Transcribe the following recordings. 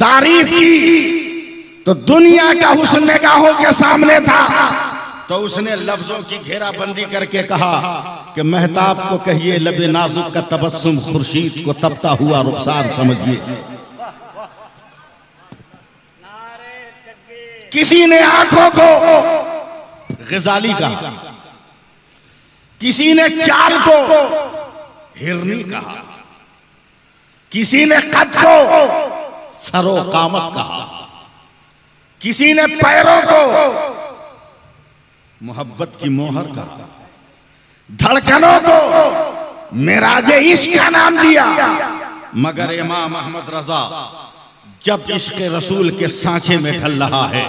तारीफ़ की तो दुनिया का हुस्न निगाहों के सामने था। तो उसने लफ्जों की घेराबंदी करके कहा कि मेहताब को कहिए, लबे नाजुक का तबस्सुम, खुर्शीद को तपता हुआ रुखसार समझिए। किसी ने आँखों को गजाली कहा, किसी ने चाल को हिरनी कहा। किसी ने कद को सरो कामत कहा। किसी ने पैरों को मोहब्बत की मोहर कहा। धड़कनों को मेराज इश्क का नाम दिया। मगर इमाम अहमद रजा जब इश्क रसूल के सांचे में ढल रहा है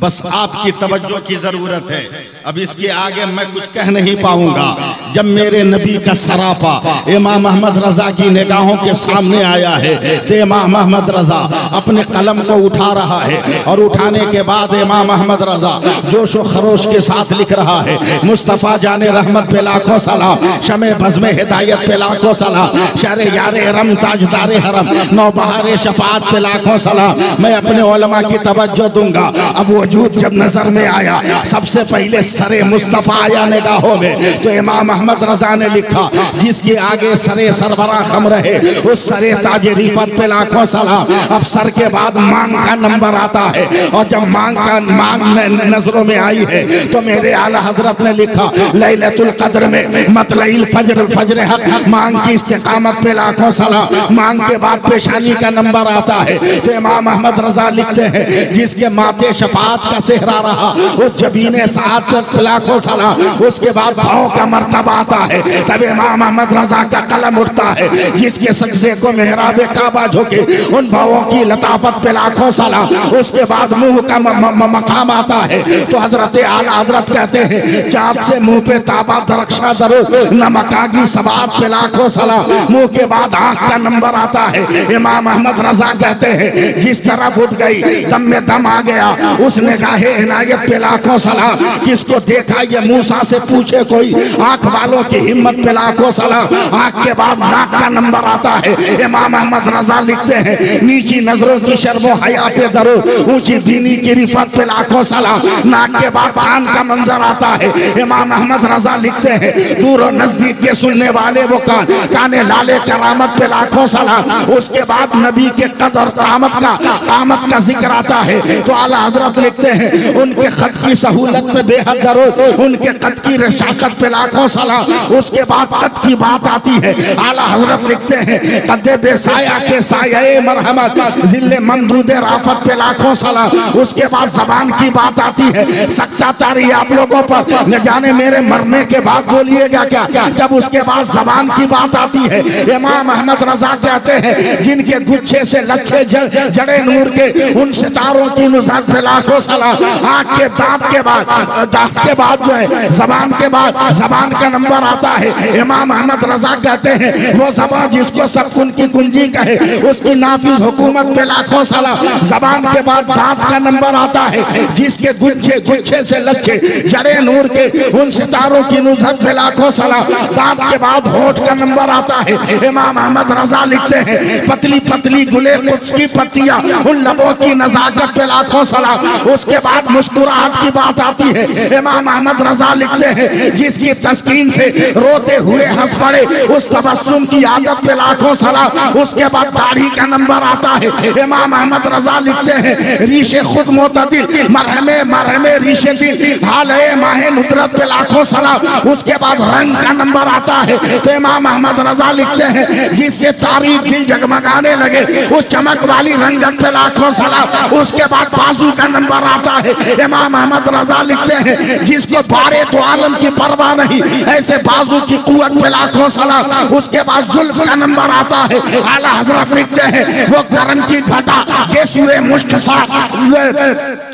बस आपकी तवज्जो की ज़रूरत है। अब इसके आगे मैं कुछ कह नहीं पाऊँगा। जब मेरे नबी का सरापा इमाम अहमद रजा की निगाहों के सामने आया है तो इमाम अहमद रजा अपने कलम को उठा रहा है और उठाने के बाद इमाम अहमद रजा जोश व खरोश के साथ लिख रहा है, मुस्तफ़ा जाने रहमत पे लाखों सलाम, शमे बज़म हिदायत पे लाखों सलाम शर यार रम ताजदार हरम, नौ बहार शफात पे लाखों सलाम, मैं अपने की तवज्जो दूँगा। अब वजूद जब नज़र में आया, सबसे पहले सरे मुस्तफ़ा आया निगाहों में तो इमाम अहमद रजा ने लिखा, जिसके आगे सरे सरबरा खम रहे, उस सरे ताज रिफत पे लाखों सलाम। अब सर के बाद मांग का नंबर आता है, और जब मांग का मांग नज़रों में आई है तो मेरे आला हज़रत ने लिखा, लैलतुल कद्र में मतलइल फजर फजर हक, मांग की इस्तेकामत पे लाखों सलाम। मांग के बाद पेशानी का नंबर आता है तो इमाम अहमद रजा लिखते हैं, जिसके माथे शफात का सेहरा रहा, उस जबीने सात लाखों सलाम उसके बाद भाव का मर्तबा आता है, तब इमाम अहमद रजा का कलम उठता है, जिसके सजदे को मेहराब काबा झोंके, उन भावों की लताफत पे लाखों सलाम उसके बाद मुँह का मकाम आता है तो हज़रत आला हज़रत कहते हैं, चाँद से मुँह पे ताबा दरक्षा दरो नमका की सबात पे लाखों सलाम मुँह के बाद आँख का नंबर आता है, इमाम अहमद रजा कहते हैं, जिस तरफ़ उठ गई, दम में दम आ गया, उसने कहा इनायत पे लाखों सलाम किसको देखा ये मूसा से पूछे कोई, आँख वालों की हिम्मत पे सलाम आँख के बाद नाक का नंबर आता है। इमाम अहमद रजा लिखते हैं, नीची नज़रों की शर्मो हया पे दरो, ऊँची दीनी की रिफत पे सलाम नाक के बाद कान का मंजर आता है। इमाम अहमद रजा लिखते हैं, दूर और नज़दीक के सुनने वाले वो कान, काने लाले करामत पे सलाम उसके बाद नबी के कद और कामत का कामत का ज़िक्र आता है। तो आला हज़रत लिखते हैं, उनके खत की सहूलत पे बेहद दरो उनके कद की रशाकत पे लाखों सलाम उसके बाद कद की बात आती है। आला हज़रत लिखते हैं कदे बेसाया के साये मरहमत ज़िले मंदूदे राफत पे लाखों सलाम उसके बाद जबान की बात आती है सकता तारी आप लोगों पर, न जाने मेरे मरने के बाद बोलिएगा क्या? जब उसके बाद जबान की बात आती है, इमाम अहमद रजा कहते हैं, जिनके गुच्छे से लच्छे जड़े नूर के, उन सितारों की नुजरत पे लाखों सलाम। आँख के दांत के बाद, दांत के बाद जो है, जबान के बाद, जबान का नंबर आता है। इमाम अहमद रजा कहते हैं, वो जबान जिसको सब उनकी कुंजी कहे, उसकी नाफिज हुकूमत पे लाखों सलाम। जबान के बाद दांत का नंबर आता है, जिसके गुच्छे गुच्छे से लच्छे, जड़े नूर के, उन सितारों की नुजरत पे लाखों सलाम। दांत के बाद होठ का नंबर आता है। इमाम अहमद रजा लिखते हैं, पतली पतली गुले कुछ की पत्तियाँ, उन लबों की नजाकत पे लाखों सलाम। उसके बाद मुस्कुराहट की बात आती है। इमाम अहमद रजा लिखते हैं, जिसकी तस्कीन से रोते हुए हंस पड़े, उस तबस्सुम की आदत पे लाखों सलाम उसके बाद दाढ़ी का नंबर आता है। इमाम अहमद रजा लिखते हैं, रीशे खुद मोतदिल, मरहमे मरहमे रीशे दिल, हाल है माहे नुदरत पे लाखों सलाम उसके बाद रंग का नंबर आता है। तो इमाम अहमद रजा लिखते हैं, जिससे तारीफ़ दिल जगमगाने लगे, उस चमक वाली रंगत पे लाखों सलाम उसके बाद बाजू का नंबर आता है। इमाम अहमद रजा लिखते हैं, जिसको बारे तो आलम की परवाह नहीं, ऐसे बाजू की कुत पे लाखों सलाम। उसके बाद जुल्फ का नंबर आता है, आला हज़रत लिखते हैं, वो गर्म की घटा के सुए मुश्क सा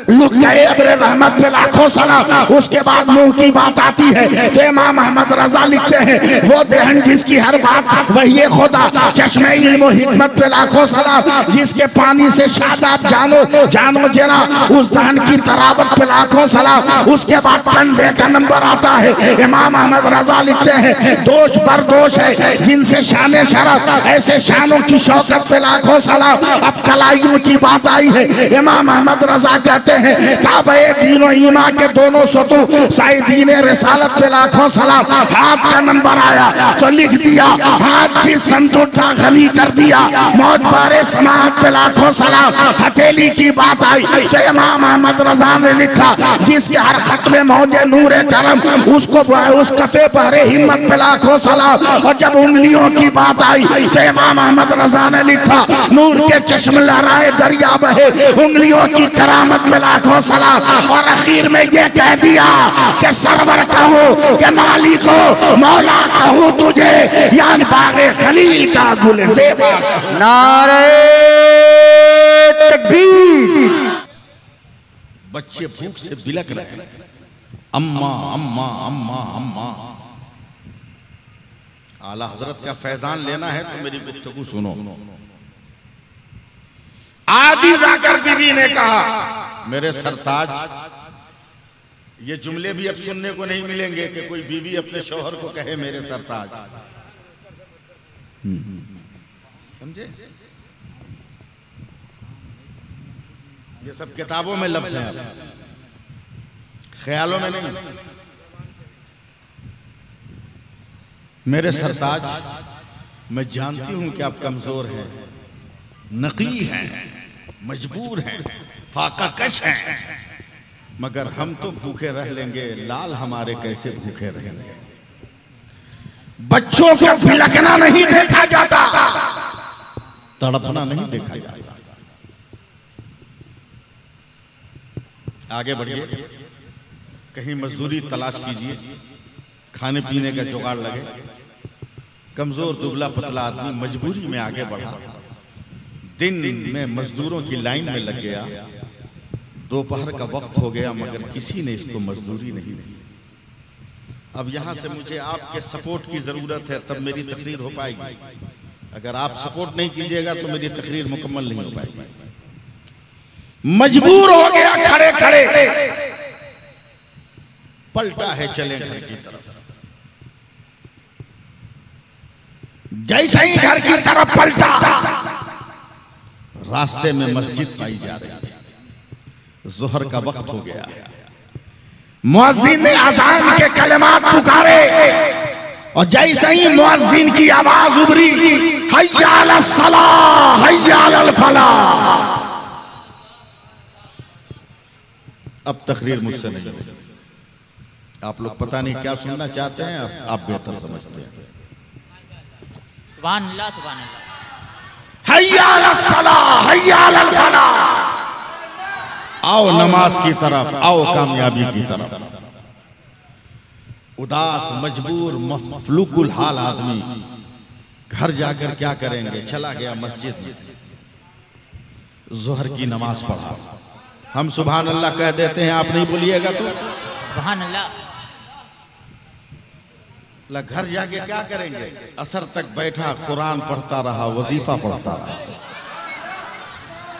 रहमत पे लाखों सलाम। उसके बाद मुँह की बात आती है। तो इमाम अहमद रजा लिखते हैं, वो देहन जिसकी हर बात वही खुदा। चश्मे हिकमत पे लाखों सलाम। जिसके पानी से शादाब जानो जानो जना उस दहन की तरावत पे लाखों सलाम। उसके बाद कंधे का नंबर आता है। इमाम अहमद रजा लिखते हैं, दोष पर दोष है। जिनसे शान शराब, ऐसे शानों की शौकत पे लाखों सलाम। अब कलाइयों की बात आई है। इमाम अहमद रजा कहते हैं काबे दीनों ईमा के दोनों सतु साइदीन रिसालत पे लाखों सलाम। हाथ का नंबर आया तो लिख दिया, हाथ जी संतुष्टा खली कर दिया मौज बारे समाज पे लाखों सलाम। हथेली की बात आई तो इमाम अहमद रजा ने लिखा, जिसके हर खत में मौजे नूर करम, उसको उस कफे पहरे हिम्मत पे लाखों सलाम। और जब उंगलियों की बात आई तो इमाम अहमद रजा ने लिखा, नूर के चश्म लहराए दरिया बहे, उंगलियों की करामत पे लाखों सलाम। और आखिर में ये कह दिया कि सरवर कहो कि मालिक हो मौला कहूँ तुझे यान बागे खलील का गुल नारे बच्चे भूख से बिलक रहे अम्मा अम्मा अम्मा अम्मा। आला हज़रत का फैजान लेना है तो मेरी गुफ्तगू सुनो। आज ही जाकर बीवी ने कहा मेरे सरताज ये जुमले भी अब सुनने को नहीं मिलेंगे कि कोई बीवी अपने शोहर को कहे मेरे सरताज। समझे? ये सब किताबों में लफ्ज हैं। ख्यालों में नहीं। मेरे सरताज मैं जानती हूँ कि आप कमज़ोर हैं। नकी हैं मजबूर हैं फाका कश हैं। मगर हम तो भूखे रह लेंगे लाल हमारे कैसे भूखे रहेंगे बच्चों को भिलकना नहीं देखा जाता। तड़पना नहीं देखा जाता। आगे बढ़िए। कहीं मजदूरी तलाश कीजिए। खाने पीने का जुगाड़ लगे। कमज़ोर दुबला पतला आदमी मजबूरी में आगे बढ़ा। दिन में मजदूरों की लाइन में लग गया। दोपहर का वक्त हो गया, मगर किसी ने इसको मजदूरी नहीं दी। अब यहाँ से मुझे आपके सपोर्ट की ज़रूरत है, तब मेरी तकरीर हो पाएगी। अगर आप सपोर्ट नहीं कीजिएगा तो मेरी तकरीर मुकम्मल नहीं हो पाएगी। मजबूर हो गया, खड़े खड़े। पलटा है चले घर की तरफ़। जैसे ही घर की तरफ़ पलटा रास्ते में मस्जिद पाई जा रही है। जोहर का वक्त हो गया। मुअज्जिन ने अजान के कलमात पुकारे और जैसे ही मुअज्जिन की आवाज़ उभरी हैया अला सलाह हैया अल फलाह अब तकरीर मुझसे नहीं आप लोग पता नहीं क्या सुनना चाहते हैं आप, आप बेहतर समझते हैं। आओ नमाज़ की तरफ़, आओ कामयाबी की तरफ़। उदास, मजबूर, मफलूकुल हाल आदमी। घर जाकर क्या करेंगे? चला गया मस्जिद में। जोहर की नमाज़ पढ़ा। हम सुबहान अल्लाह कह देते हैं, आप नहीं बोलिएगा तो? सुभान अल्लाह। ला घर जाके क्या करेंगे? असर तक बैठा कुरान पढ़ता रहा वजीफा पढ़ता रहा।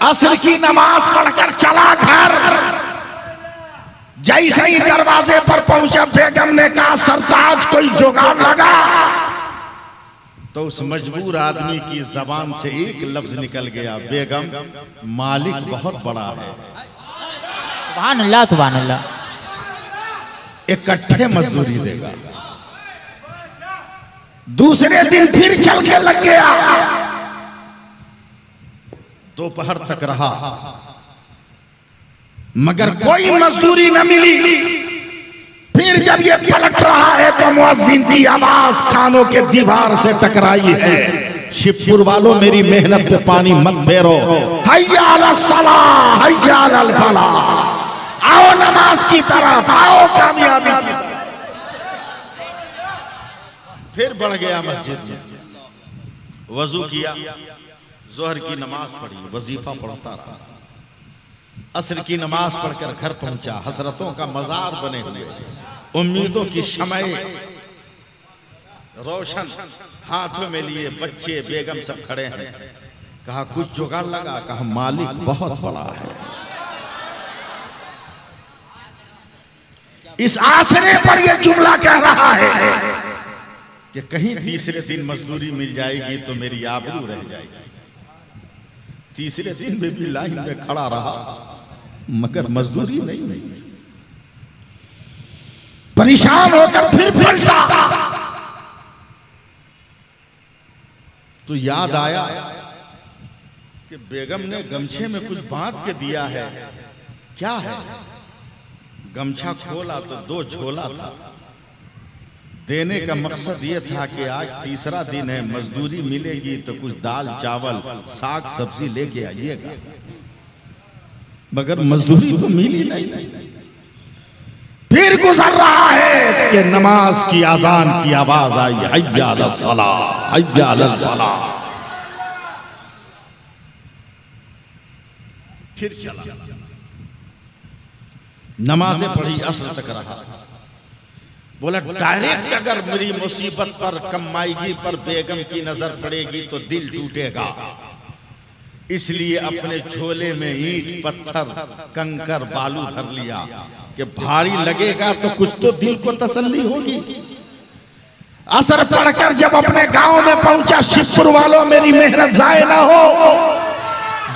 असर की नमाज़ पढ़कर चला घर। जैसे ही दरवाजे पर पहुँचा बेगम ने कहा सरताज कोई जुगाड़ लगा? तो उस मजबूर आदमी की जबान से एक लफ्ज निकल गया बेगम मालिक बहुत बड़ा है। सुभान अल्लाह सुभान अल्लाह। इकट्ठे मजदूरी देगा। दूसरे दिन फिर चल के लग गया। दोपहर तक रहा। मगर कोई मजदूरी न मिली। फिर जब ये पलट रहा है तो मुअज्जिन की आवाज़ कानों के दीवार से टकराई है। शिवपुर वालों, मेरी मेहनत पे पानी मत फेरो। आओ नमाज़ की तरफ़, आओ कामयाबी फिर बढ़ गया मस्जिद में। वज़ू किया। जोहर की नमाज़ पढ़ी वजीफा पढ़ता रहा। असर की नमाज़ पढ़कर घर पहुँचा हसरतों का मजार बने हुए। उम्मीदों की शमय। रोशन हाथों में लिए बच्चे बेगम सब खड़े हैं। कहा कुछ जुगाड़ लगा। कहा मालिक बहुत बड़ा है। इस आसरे पर यह जुमला कह रहा है। कि कहीं तीसरे दिन मजदूरी मिल जाएगी तो मेरी आबरू रह जाएगी। तीसरे दिन में भी लाइन में खड़ा रहा, मगर मजदूरी नहीं मिली। परेशान होकर फिर पलटा। तो याद आया कि बेगम ने गमछे में कुछ बाँध के दिया है। क्या है? गमछा खोला तो दो झोला था। देने का मकसद ये था कि आज तीसरा दिन है, मजदूरी मिलेगी तो कुछ दाल, चावल, साग, सब्ज़ी लेके आइएगा। मगर मजदूरी तो मिली नहीं। फिर गुजर रहा है कि नमाज़ की आजान की आवाज़ आई हैया सला हैया फला फिर चला। नमाजें पढ़ी, असर तक रहा। बोला डायरेक्ट अगर मेरी मुसीबत पर कमाईगी पर बेगम की नज़र पड़ेगी तो दिल टूटेगा। इसलिए अपने झोले में ईंट, पत्थर, कंकर, बालू भर लिया कि भारी लगेगा तो कुछ तो दिल को तसल्ली होगी। असर पड़कर जब अपने गाँव में पहुँचा, शिवपुर वालों, मेरी मेहनत जाए ना हो।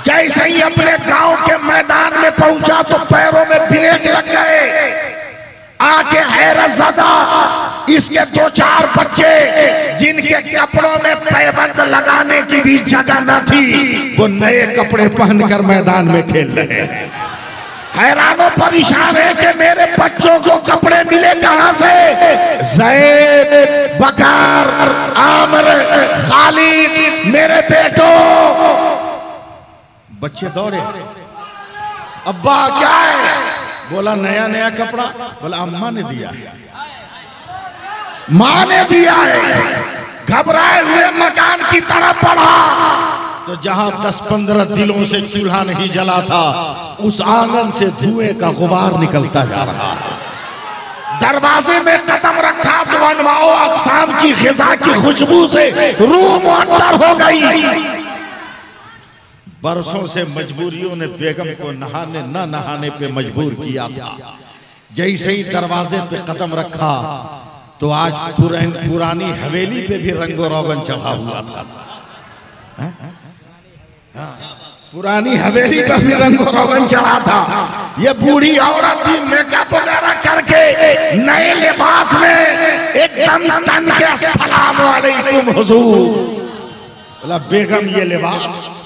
जैसे ही अपने गाँव के मैदान में पहुँचा तो पैरों में ब्रेक लग गए। आके हैरत ज़्यादा। इसके दो चार बच्चे, जिनके कपड़ों में पैबंद लगाने की भी जगह न थी, वो नए कपड़े पहनकर मैदान में खेल रहे हैं। हैरानो, परेशान है कि मेरे बच्चों को कपड़े मिले कहाँ से? जैद, बकार, आमर, खालिद, मेरे बेटों। बच्चे दौड़े। अब्बा, क्या है? बोला नया नया कपड़ा। बोला अम्मा ने दिया है। माँ ने दिया है। घबराए हुए मकान की तरफ़ बढ़ा। तो जहाँ दस पंद्रह दिलों से चूल्हा नहीं जला था, उस आँगन से धुएँ का गुबार निकलता जा रहा है। दरवाजे में कदम रखा तो अनवाओ अकसाम की खिजा की खुशबू से रूह मुअत्तर हो गई। बरसों से मजबूरियों ने बेगम को नहाने न नहाने पे मजबूर किया था जैसे ही दरवाजे पे कदम रखा तो आज पुरान, हवेली पे भी रंगो रोगन चढ़ा हुआ था हाँ? हाँ। पुरानी हवेली पर भी रंगो रोगन चढ़ा था ये बूढ़ी औरत भी मेकअप वगैरह करके नए लिबास में एकदम तन के सलाम वालेकुम हुजूर बेगम ये लिबास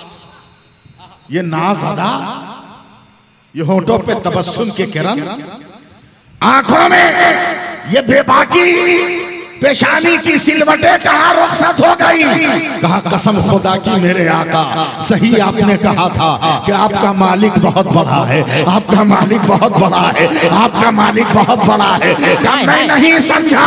ये नाज अदा ये होठों पे तबस्सुम के किरण। आँखों में ये बेबाकी। पेशानी की सिलवटे कहा रुखसत हो गई? कहा कसम खुदा की मेरे आका। सही आपने कहा था कि आपका मालिक बहुत बड़ा है। आपका मालिक बहुत बड़ा है। आपका मालिक बहुत बड़ा है। क्या मैं नहीं। समझा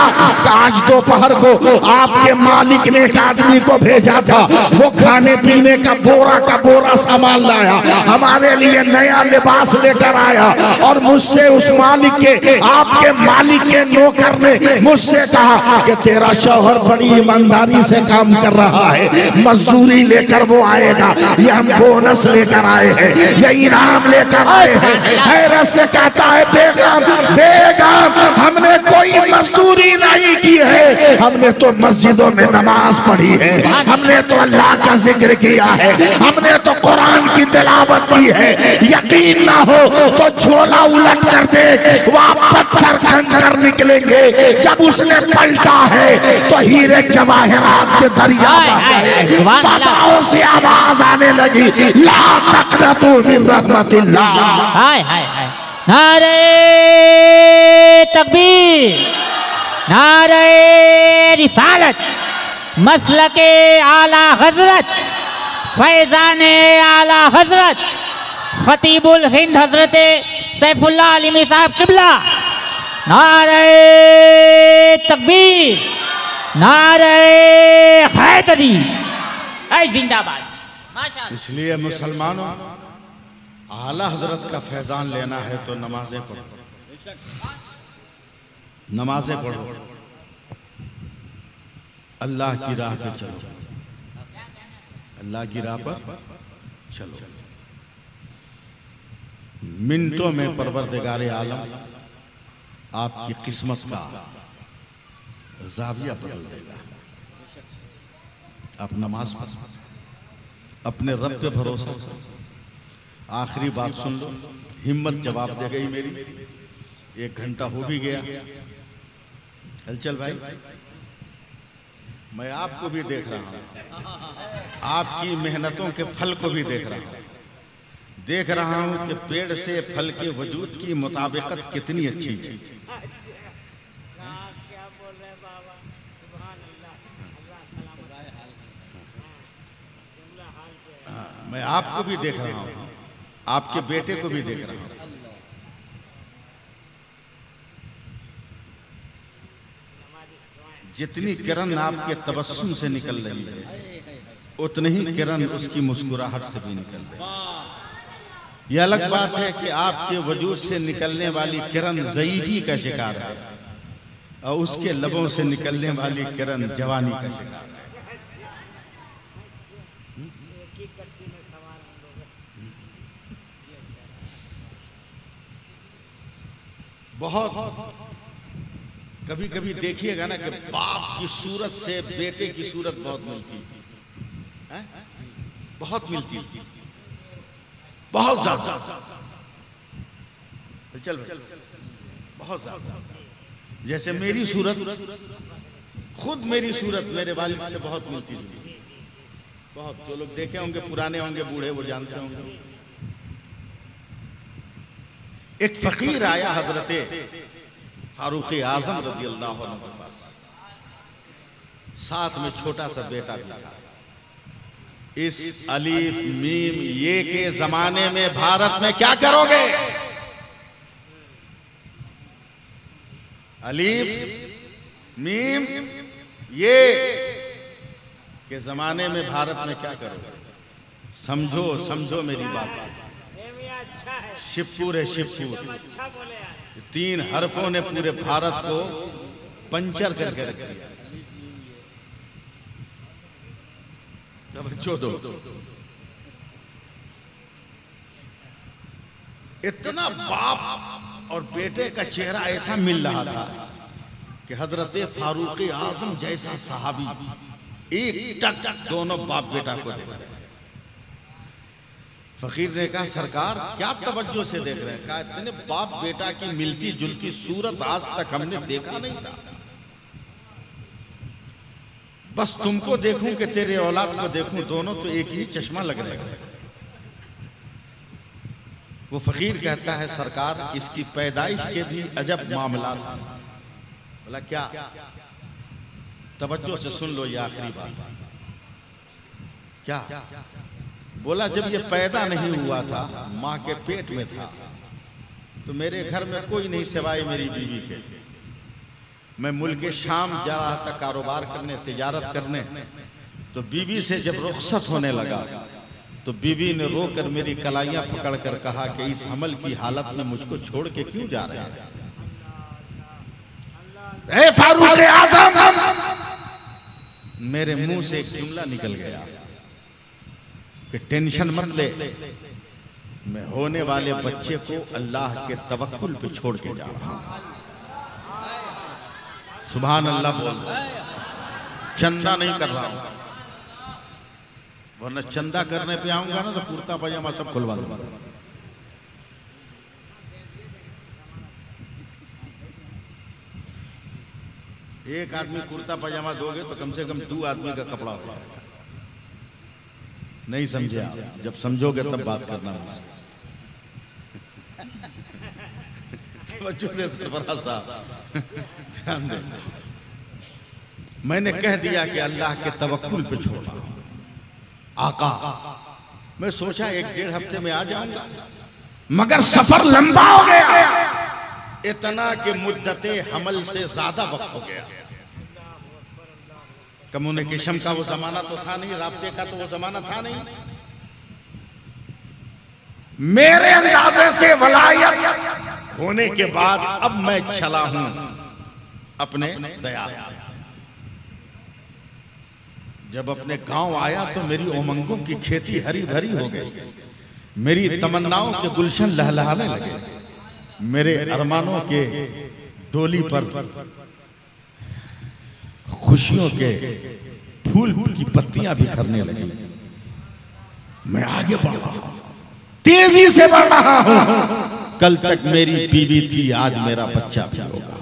आज दोपहर को आपके मालिक ने एक आदमी को भेजा था। वो खाने पीने का बोरा का बोरा सामान लाया। हमारे लिए नया लिबास लेकर आया। और मुझसे उस मालिक के आपके मालिक के नौकर ने मुझसे कहा कि तेरा शौहर बड़ी ईमानदारी से काम कर रहा है। मजदूरी लेकर वो आएगा, ये हम बोनस लेकर आए हैं, ये इनाम लेकर आए हैं। हैरत से कहता है, बेगम बेगम, हमने कोई मजदूरी नहीं की है। हमने तो मस्जिदों में नमाज़ पढ़ी है। हमने तो अल्लाह का ज़िक्र किया है। हमने तो कुरान की तिलावत की है। यकीन ना हो तो झोला उलट कर दे वहाँ पत्थर कंकर निकलेंगे। जब उसने पलटा है तो हीरे जवाहरात के दरिया फजाओं से आवाज़ आने लगी ला तकनतु मिन रहमतिल्लाह हाय हाय हाय। नारे तकबीर नारे रिसालत मसल के आला हज़रत फैजान आला हज़रत खतीबुल हिंद हज़रत सैफुल्ला अलीमी साहब किबला। नारे तकबीर, नारे हैदरी। जिंदाबाद। इसलिए मुसलमानों, आला हज़रत का फैजान लेना है तो नमाजें पढ़ो। नमाजें पढ़ो। अल्लाह की राह पे चलो। अल्लाह की राह पर चलो। मिनटों में परवरदिगार आलम आपकी किस्मत का जाविया बदल देगा। आप नमाज़ पढ़ो, अपने रब पे भरोसा। आखिरी बात सुन लो, हिम्मत जवाब दे गई मेरी। एक घंटा हो भी गया। हलचल भाई, मैं आपको भी देख रहा हूँ। आपकी मेहनतों के फल को भी देख रहा हूँ। देख रहा हूँ कि पेड़ से फल के वजूद की मुताबिकत कितनी अच्छी है। हाँ, मैं आपको भी देख रहा हूँ। आपके बेटे को भी देख रहा हूँ। जितनी किरण आपके तबस्सुम से निकल रही है उतनी ही किरण उसकी मुस्कुराहट से भी निकल रही है। यह अलग बात है कि आपके वजूद से निकलने वाली किरण जयीफी का शिकार है और उसके लबों से निकलने वाली किरण जवानी का शिकार है। बहुत कभी कभी देखिएगा ना कि बाप की सूरत से बेटे की सूरत बहुत मिलती है? बहुत मिलती है। बहुत ज़्यादा। चल बहुत ज़्यादा। जैसे मेरी सूरत खुद मेरी सूरत मेरे वालिद से बहुत मिलती जुलती बहुत जो लोग देखे होंगे पुराने होंगे बूढ़े वो जानते होंगे। एक फकीर आया हज़रत फारूक आज़म रदी अल्लाह के पास। साथ में छोटा सा बेटा भी था। इस अलीफ मीम ये के जमाने में भारत में क्या करोगे? अलीफ मीम ये के जमाने में भारत में क्या करोगे? समझो समझो मेरी बात। शिवपुर है शिवपुर। तीन हरफों ने पूरे भारत को पंचर करके रख दिया। तवज्जो दो इतना बाप और बेटे का चेहरा ऐसा मिल रहा था कि हज़रत फारूक आज़म जैसा साहबी एक टक टक दोनों बाप बेटा को देख रहे हैं। फकीर ने कहा, सरकार, क्या तवज्जो से देख रहे हैं? कहा, इतने बाप बेटा की मिलती जुलती सूरत आज तक हमने देखा नहीं था। बस तुमको देखूँ कि तेरे औलाद को देखूँ, दोनों तो एक ही चश्मा लग रहे हैं। वो फकीर कहता है, सरकार, इसकी पैदाइश के भी अजब मामला था बोला, क्या? तवज्जो से सुन लो ये आखिरी बात। क्या? बोला, जब ये पैदा नहीं हुआ था, माँ के पेट में था तो मेरे घर में कोई नहीं सिवाय मेरी बीवी के। मैं मुल्क शाम जा रहा था कारोबार करने तजारत करने तो बीवी से जब रुखसत होने लगा तो बीवी ने रोकर मेरी कलाइयाँ पकड़कर कहा कि इस हमल की हालत में मुझको छोड़ के क्यों जा रहे हैं? ए फारूक आज़म! मेरे मुँह से एक जुमला निकल गया कि टेंशन मत ले। मैं होने वाले बच्चे को अल्लाह के तवक्कुल पे छोड़ के जा रहा हूँ। सुबहान अल्लाह बोल। चंदा नहीं कर रहा हूँ। वरना चंदा करने पे आऊँगा ना तो कुर्ता पजामा सब खुलवा दूँगा। एक आदमी कुर्ता पजामा दोगे तो कम से कम दो आदमी का कपड़ा हो जाएगा। नहीं समझे आप। जब समझोगे तब बात करना तवज्जो दे सरफराज साहब ध्यान दे। मैंने कह दिया कि अल्लाह के तवक्कुल पे छोड़ा। आका। मैं सोचा एक डेढ़ हफ़्ते में आ जाऊँगा। मगर सफ़र लंबा हो गया। इतना कि मुद्दत हमल से ज़्यादा वक्त हो गया। कम्युनिकेशन का वो जमाना तो था नहीं रबते का तो वो जमाना था नहीं। मेरे अंदाजे से वलायत होने के बाद अब मैं चला हूँ अपने दया जब अपने गाँव आया तो मेरी उमंगों की खेती हरी भरी हो गई। मेरी तमन्नाओं के गुलशन लहलहाने लगे। मेरे अरमानों के डोली पर खुशियों के फूल की पत्तियाँ बिखरने लगी। मैं आगे बढ़ रहा हूँ। तेज़ी से बढ़ रहा हूँ। कल तक मेरी बीवी थी, आज मेरा बच्चा भी होगा।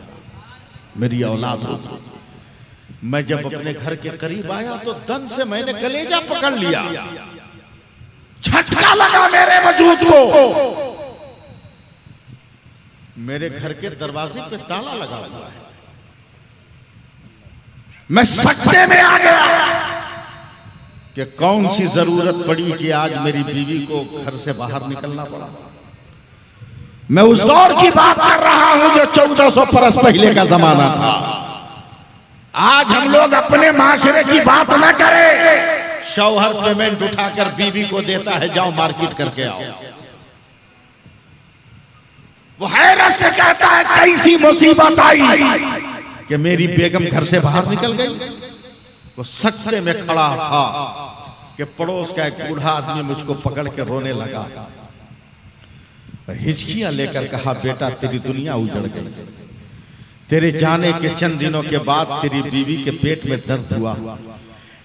मेरी औलाद होगी। मैं जब अपने घर के करीब आया तो दन से मैंने कलेजा पकड़ लिया। झटका लगा मेरे वजूद को। मेरे घर के दरवाजे पे ताला लगा हुआ है। मैं सकते में आ गया कि कौन सी ज़रूरत पड़ी कि आज मेरी बीवी को घर से बाहर निकलना पड़ा? मैं उस दौर की बात कर रहा हूँ जो चौदह सौ बरस पहले का जमाना था। आज हम लोग अपने माशरे की बात ना करें। शौहर पेमेंट उठाकर बीवी को देता है जाओ मार्केट करके आओ। वो हैरत से कहता है कैसी मुसीबत आई कि मेरी बेगम घर से बाहर निकल गई। वो सकते में खड़ा था कि पड़ोस का एक बूढ़ा आदमी मुझको पकड़ के रोने लगा। हिचकियाँ लेकर कहा बेटा तेरी दुनिया उजड़ गई। तेरे जाने के चंद दिनों के बाद तेरी बीवी के पेट में दर्द हुआ।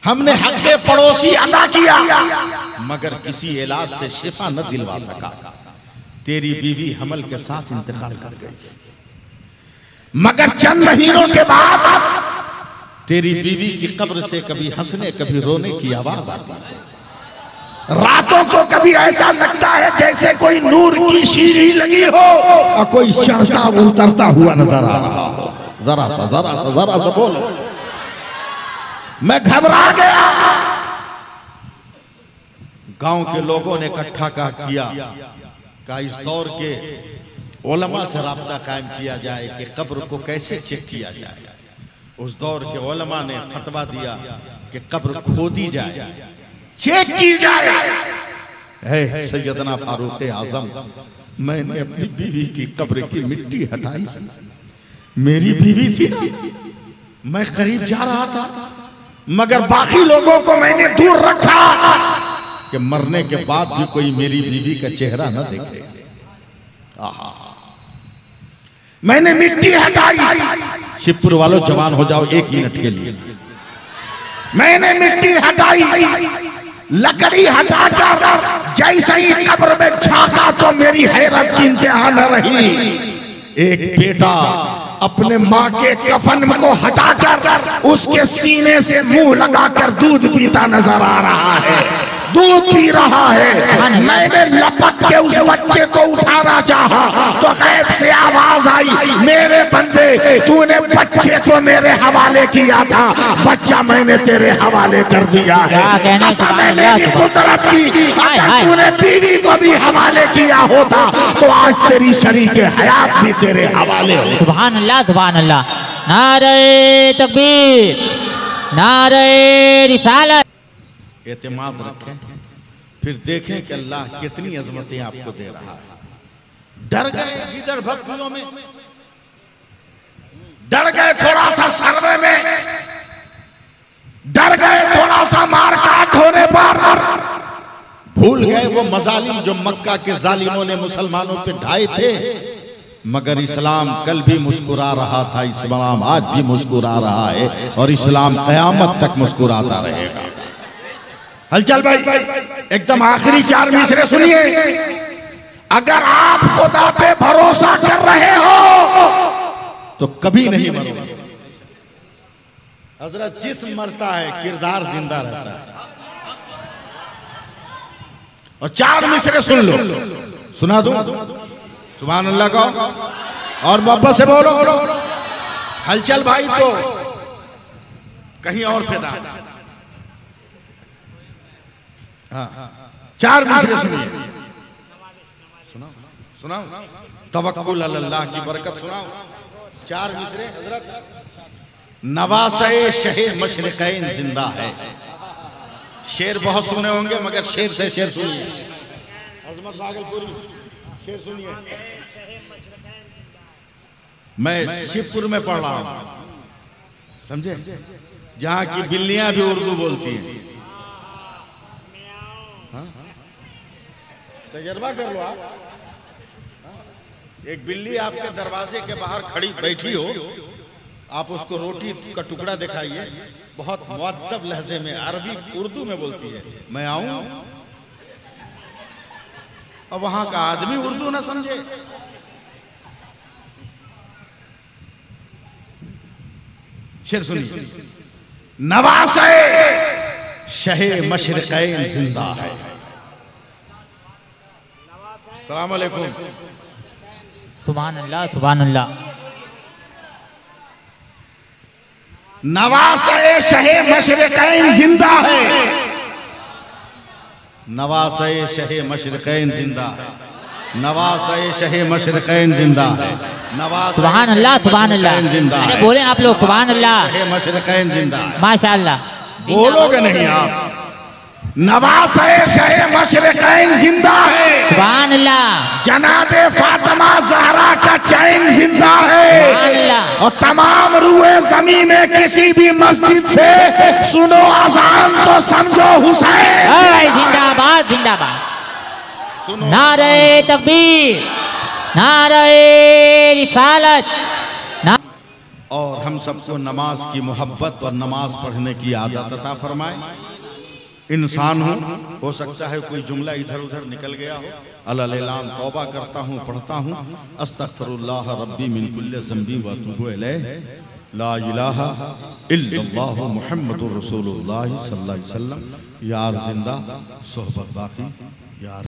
हमने हक पड़ोसी अदा किया। मगर किसी इलाज से शिफा न दिलवा सका। तेरी बीवी हमल के साथ इंतकाल कर गई। मगर चंद महीनों के बाद तेरी बीवी की कब्र से कभी हंसने कभी रोने की आवाज़ आती है। रातों को कभी ऐसा लगता है जैसे कोई नूर की शीरी लगी हो और कोई चढ़ता उतरता हुआ नज़र आ रहा हो। जरा सा जरा सा जरा सा बोलो। मैं घबरा गया। गाँव के लोगों ने इकट्ठा कहा, किया का इस दौर के ओलमा से रबता कायम किया जाए कि कब्र को कैसे चेक किया जाए। उस दौर के ओलमा ने फतवा दिया कि कब्र खोदी जाए। चेक की जाए। है सैयदना फारूक आज़म मैंने अपनी बीवी की कब्र की मिट्टी हटाई। मेरी बीवी थी ना मैं करीब जा रहा था मगर बाकी लोगों को मैंने दूर रखा कि मरने के बाद भी कोई मेरी बीवी का चेहरा न देखे। आहा। मैंने मिट्टी हटाई। शिवपुर वालों जवान हो जाओ एक मिनट के लिए। मैंने मिट्टी हटाई। लकड़ी हटाकर जैसे ही कब्र में झांका तो मेरी हैरत की इंतहा न रही। एक बेटा अपने माँ के कफन को हटाकर उसके सीने से मुँह लगाकर दूध पीता नज़र आ रहा है। दूध पी रहा है। मैंने लपक के उस बच्चे को उठाना चाहा। तो गैब से आवाज़ आई मेरे बंदे तूने बच्चे को मेरे हवाले किया था। बच्चा मैंने तेरे हवाले कर दिया है। कसम मेरी कुदरत की। अगर तूने बीवी को भी हवाले किया होता तो आज तेरी शरीक हयात भी तेरे हवाले हो सुबहान अल्लाह सुबहान अल्लाह नारे तकबीर नारे रिसालत एतमाद रखें। फिर देखें कि अल्लाह कितनी अजमतें आपको दे रहा है। डर गए इधर भक्तियों में। डर गए थोड़ा सा सर्वे में। डर गए थोड़ा सा मार काट होने पर। भूल गए वो मजालिम जो मक्का के जालिमों ने मुसलमानों पे ढाए थे। मगर इस्लाम कल भी मुस्कुरा रहा था। इस्लाम आज भी मुस्कुरा रहा है और इस्लाम कयामत तक मुस्कुराता रहेगा। हलचल भाई, एकदम आखिरी चार मिसरे सुनिए। अगर आप खुदा पे भरोसा कर रहे हो तो कभी नहीं मरोगे। हज़रत जिस्म मरता है, किरदार ज़िंदा रहता है। और चार मिसरे सुन लो। सुना दो? सुबह अल्लाह को और मोहब्बत से बोलो। हलचल भाई तो कहीं और हाँ चार मिसरे सुनिए सुनाओ सुनाओ। तवक्कुल अल्लाह की बरकत, सुनाओ। चार मिसरे हज़रत। नवासे शहे मशरकैन ज़िंदा है। शेर बहुत सुने होंगे, मगर शेर से शेर सुनिए। अजमत भागलपुरी, शेर सुनिए। मैं शिवपुर में पढ़ रहा हूँ। समझे? जहाँ की बिल्लियाँ भी उर्दू बोलती हैं हाँ? तजर्बा कर लो आप? एक बिल्ली आपके दरवाजे के बाहर खड़ी बैठी हो, आप उसको रोटी का टुकड़ा दिखाइए। बहुत मुअद्दब लहजे में, अरबी उर्दू में बोलती है, मैं आऊँ? और वहाँ का आदमी उर्दू ना समझे। शेर सुनिए। नवासे शहे मशरकैन ज़िंदा है। सलाम अलैकुम सुबहान अल्लाह सुबहान अल्लाह नवासे शहे मशरकैन ज़िंदा है। नवासे शहे मशरकैन ज़िंदा है। नवासे शहे मशरकैन ज़िंदा है। सुबहान अल्लाह सुबहान अल्लाह ज़िंदा अरे बोले आप लोग सुबहान अल्लाह शहे मशरकैन ज़िंदा माशा बोलोगे नहीं आप? नवासे शहे मशरकैन ज़िंदा है। जनाबे फातिमा जहरा का चैन ज़िंदा है। और तमाम रुए ज़मीन में किसी भी मस्जिद से सुनो अजान तो समझो हुसैन जिंदाबाद जिंदाबाद। नारे तकबीर नारे रिसालत। और हम सबको नमाज़ की मोहब्बत और नमाज़ पढ़ने की आदत अता फरमाए। इंसान हूँ। हो। सकता है कोई जुमला इधर उधर निकल गया हो। अल्लाम तौबा करता हूँ, पढ़ता हूँ। अस्तगफिरुल्लाह रब्बी मिन कुल्li ज़म्बी व तुबु इलैह। ला इलाहा इल्लल्लाह मुहम्मदुर रसूलुल्लाह सल्लल्लाहु अलैहि वसल्लम। यार ज़िंदा, सोहबत बाकी। यार